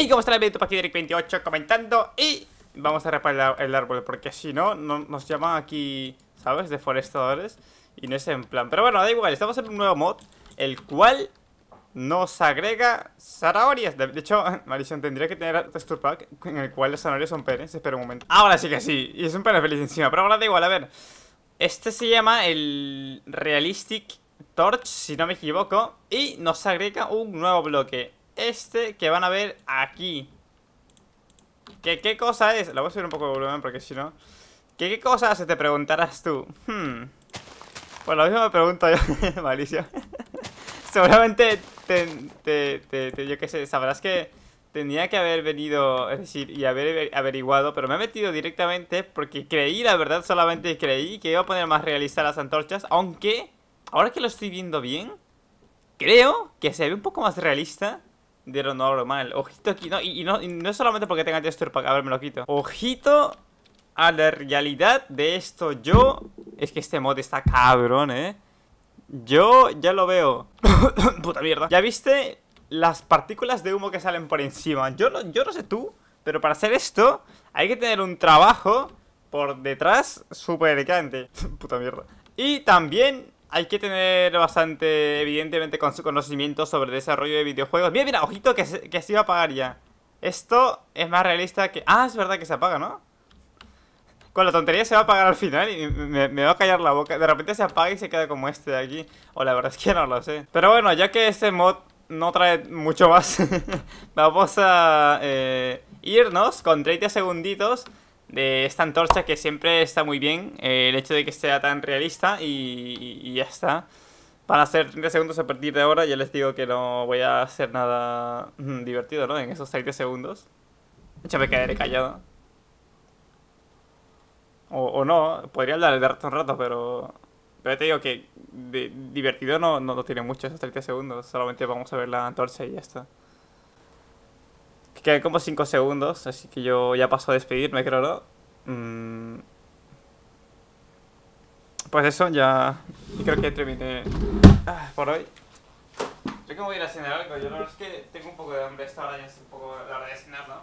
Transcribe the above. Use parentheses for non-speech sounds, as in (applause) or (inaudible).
Hey, ¿cómo está la YouTube? Aquí Derek28 comentando y vamos a reparar el árbol porque si no, no nos llaman aquí, ¿sabes? Deforestadores y no es en plan. Pero bueno, da igual, estamos en un nuevo mod, el cual nos agrega zanahorias. De, hecho, (laughs) Maldición, tendría que tener texture pack en el cual las zanahorias son penes. Espera un momento. Ahora sí que sí, y es un pene feliz encima, pero ahora da igual, a ver. Este se llama el Realistic Torch, si no me equivoco, y nos agrega un nuevo bloque este que van a ver aquí. ¿Qué, qué cosa es? Lo voy a subir un poco de volumen porque si no... ¿Qué, ¿Qué cosa se te preguntarás tú? Hmm. Pues lo mismo me pregunto yo, (laughs) Malicia. (laughs) Seguramente te, te, te, yo qué sé, sabrás que tenía que haber venido, es decir, y haber averiguado, pero me he metido directamente porque creí, la verdad, solamente creí que iba a poner más realista las antorchas, aunque, ahora que lo estoy viendo bien, creo que se ve un poco más realista de lo normal. Ojito aquí, no, y, no, no es solamente porque tenga texture pack, a ver, me lo quito. Ojito a la realidad de esto. Yo, es que este mod está cabrón, ¿eh? Yo ya lo veo. (coughs) Puta mierda. ¿Ya viste las partículas de humo que salen por encima? Yo no, yo no sé tú, pero para hacer esto hay que tener un trabajo por detrás súper grande. (laughs) Puta mierda. Y también hay que tener bastante, evidentemente, con su conocimiento sobre desarrollo de videojuegos. Mira, mira, ojito que se, que se iba a apagar ya. Esto es más realista que... Ah, es verdad que se apaga, ¿no? Con la tontería se va a apagar al final y me, va a callar la boca. De repente se apaga y se queda como este de aquí. O la verdad es que no lo sé. Pero bueno, ya que este mod no trae mucho más, (laughs) vamos a eh, irnos con 30 segunditos de esta antorcha que siempre está muy bien. Eh, el hecho de que sea tan realista y, ya está. Van a ser 30 segundos a partir de ahora. Ya les digo que no voy a hacer nada mm, divertido, ¿no? En esos 30 segundos. De hecho, me quedaré callado. O, no, podría hablar de rato en rato, pero... Pero te digo que divertido no, no, no tiene mucho esos 30 segundos. Solamente vamos a ver la antorcha y ya está. Quedan como 5 segundos, así que yo ya paso a despedirme, creo, ¿no? Mm. Pues eso, ya creo que terminé ah, por hoy. Creo que voy a ir a cenar algo. Yo la verdad es que tengo un poco de hambre. Esta hora ya es un poco la hora de cenar, ¿no?